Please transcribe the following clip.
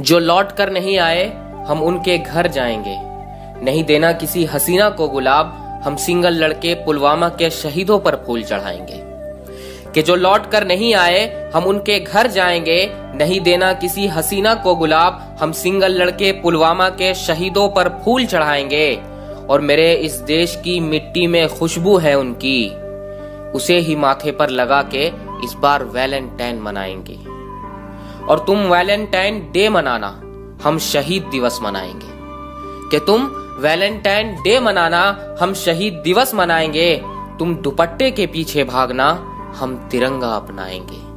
जो लौट कर नहीं आए, हम उनके घर जाएँगे। नहीं देना किसी हसीना को गुलाब, हम सिंगल लड़के पुलवामा के शहीदों पर फूल चढ़ाएँगे। कि जो लौट कर नहीं आए, हम उनके घर जाएँगे। नहीं देना किसी हसीना को गुलाब, हम सिंगल लड़के पुलवामा के शहीदों पर फूल चढ़ाएँगे। और मेरे इस देश की मिट्टी में खुशबू है उनकी। उसे ही माथे पर लगा के इस बार वैलेंटाइन मनाएँगे। और तुम वैलेंटाइन डे मनाना, हम शहीद दिवस मनाएँगे। कि तुम वैलेंटाइन डे मनाना, हम शहीद दिवस मनाएँगे, तुम दुपट्टे के पीछे भागना, हम तिरंगा अपनाएँगे।